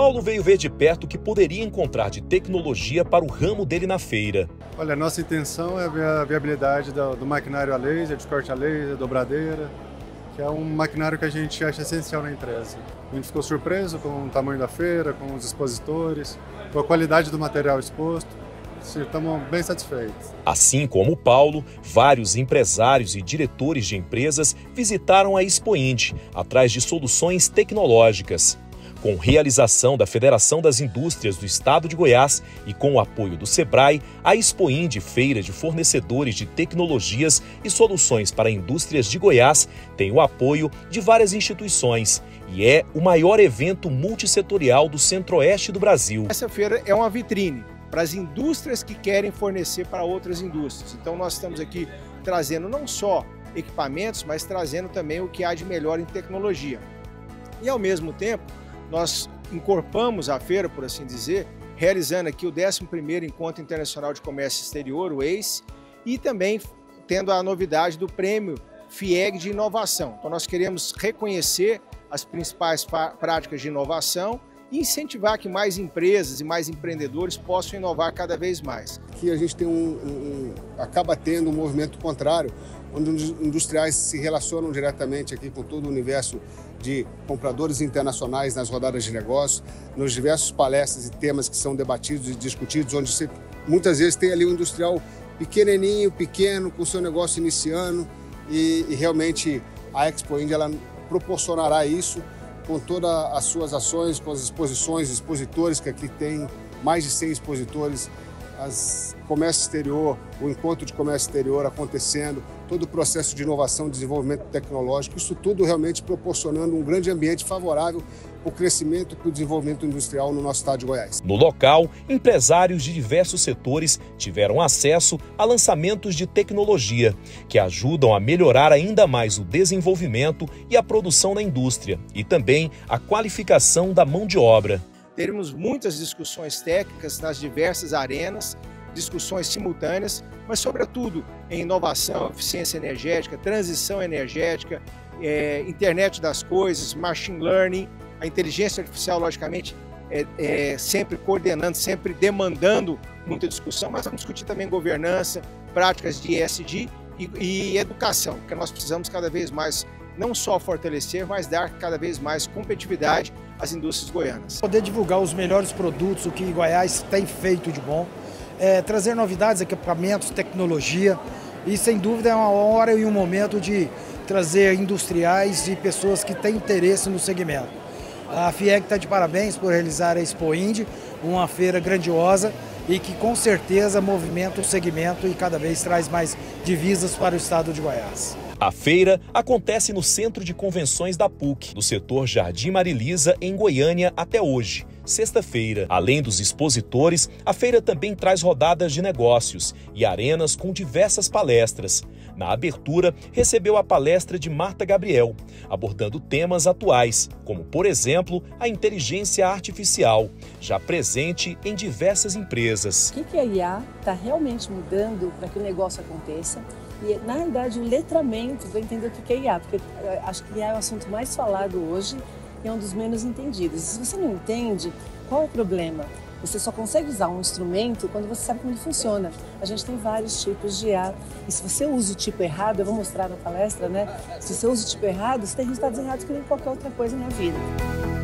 Paulo veio ver de perto o que poderia encontrar de tecnologia para o ramo dele na feira. Olha, a nossa intenção é ver a viabilidade do, do maquinário a laser, de corte a laser, dobradeira, que é um maquinário que a gente acha essencial na empresa. A gente ficou surpreso com o tamanho da feira, com os expositores, com a qualidade do material exposto. Estamos bem satisfeitos. Assim como Paulo, vários empresários e diretores de empresas visitaram a Expo Indy, atrás de soluções tecnológicas. Com realização da Federação das Indústrias do Estado de Goiás e com o apoio do SEBRAE, a Expo Indy, feira de fornecedores de tecnologias e soluções para indústrias de Goiás, tem o apoio de várias instituições e é o maior evento multissetorial do centro-oeste do Brasil. Essa feira é uma vitrine para as indústrias que querem fornecer para outras indústrias. Então nós estamos aqui trazendo não só equipamentos, mas trazendo também o que há de melhor em tecnologia. E ao mesmo tempo, nós incorporamos a feira, por assim dizer, realizando aqui o 11º Encontro Internacional de Comércio Exterior, o ACE, e também tendo a novidade do prêmio FIEG de inovação. Então nós queremos reconhecer as principais práticas de inovação e incentivar que mais empresas e mais empreendedores possam inovar cada vez mais. Aqui a gente tem um, um, acaba tendo um movimento contrário, onde os industriais se relacionam diretamente aqui com todo o universo de compradores internacionais nas rodadas de negócios, nos diversos palestras e temas que são debatidos e discutidos, onde você muitas vezes tem ali um industrial pequenininho, pequeno, com seu negócio iniciando e, e realmente a Expo India ela proporcionará isso com todas as suas ações, com as exposições, expositores que aqui tem, mais de 100 expositores, as comércio exterior, o encontro de comércio exterior acontecendo, todo o processo de inovação e desenvolvimento tecnológico, isso tudo realmente proporcionando um grande ambiente favorável para o crescimento e para o desenvolvimento industrial no nosso estado de Goiás. No local, empresários de diversos setores tiveram acesso a lançamentos de tecnologia que ajudam a melhorar ainda mais o desenvolvimento e a produção da indústria e também a qualificação da mão de obra. Teremos muitas discussões técnicas nas diversas arenas discussões simultâneas, mas, sobretudo, em inovação, eficiência energética, transição energética, é, internet das coisas, machine learning, a inteligência artificial, logicamente, é, é, sempre coordenando, sempre demandando muita discussão, mas vamos discutir também governança, práticas de ESG e, e educação, que nós precisamos cada vez mais não só fortalecer, mas dar cada vez mais competitividade às indústrias goianas. Poder divulgar os melhores produtos, o que Goiás tem feito de bom, é, trazer novidades, equipamentos, tecnologia e sem dúvida é uma hora e um momento de trazer industriais e pessoas que têm interesse no segmento. A FIEG está de parabéns por realizar a Expo Indy, uma feira grandiosa e que com certeza movimenta o segmento e cada vez traz mais divisas para o estado de Goiás. A feira acontece no Centro de Convenções da PUC, no setor Jardim Marilisa, em Goiânia, até hoje, sexta-feira. Além dos expositores, a feira também traz rodadas de negócios e arenas com diversas palestras. Na abertura, recebeu a palestra de Marta Gabriel, abordando temas atuais, como, por exemplo, a inteligência artificial, já presente em diversas empresas. O que a IA está realmente mudando para que o negócio aconteça? E, na realidade, o letramento para entender o que é IA, porque eh, acho que IA é o assunto mais falado hoje e é um dos menos entendidos. Se você não entende, qual é o problema? Você só consegue usar um instrumento quando você sabe como ele funciona. A gente tem vários tipos de IA. E se você usa o tipo errado, eu vou mostrar na palestra, né? Se você usa o tipo errado, você tem resultados errados que nem qualquer outra coisa na vida.